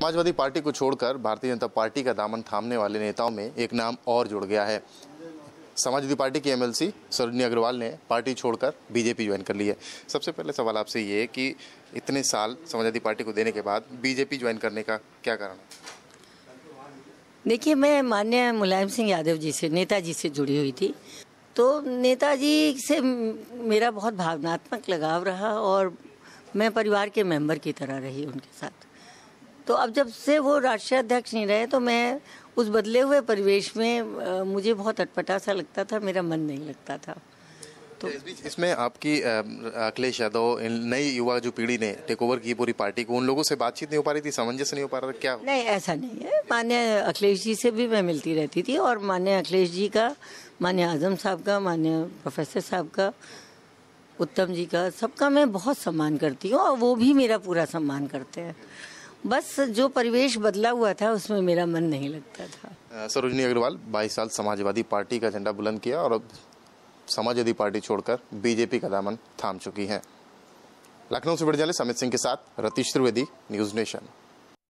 Samajwadi party को छोड़कर Bharatiya Janata party का दामन थामने वाले नेताओं में एक नाम और जुड़ गया है। समाजवादी पार्टी की एमएलसी सरोजनी अग्रवाल ने पार्टी छोड़कर बीजेपी ज्वाइन कर ली है। सबसे पहले सवाल आपसे ये है कि इतने साल समाजवादी पार्टी को देने के बाद बीजेपी ज्वाइन करने का क्या कारण है? देखिए, मैं मान्य मुलायम सिंह यादव जी से, नेताजी से जुड़ी हुई थी। तो नेताजी से मेरा बहुत भावनात्मक लगाव रहा और मैं परिवार के मेंबर की तरह रही उनके साथ। तो अब जब से वो राष्ट्रीय अध्यक्ष नहीं रहे तो मैं उस बदले हुए परिवेश में मुझे बहुत अटपटा सा लगता था मेरा मन नहीं लगता था। तो इसमें आपकी अखिलेश यादव नई युवा जो पीढ़ी ने टेक ओवर की पूरी पार्टी को उन लोगों से बातचीत नहीं हो पा रही थी सामंजस्य नहीं हो पा रहा था क्या नहीं ऐसा नहीं है। मान्य अखिलेश जी से भी मैं मिलती रहती थी और मान्य अखिलेश जी का मान्य आज़म साहब का मान्य प्रोफेसर साहब का उत्तम जी का सबका मैं बहुत सम्मान करती हूँ और वो भी मेरा पूरा सम्मान करते हैं। बस जो परिवेश बदला हुआ था, उसमें मेरा मन नहीं लगता था। सरोजनी अग्रवाल 22 साल समाजवादी पार्टी का झंडा बुलंद किया और अब समाजवादी पार्टी छोड़कर बीजेपी का दामन थाम चुकी है। लखनऊ से बढ़ जाने समित सिंह के साथ, रतीश त्रिवेदी, न्यूज़ नेशन।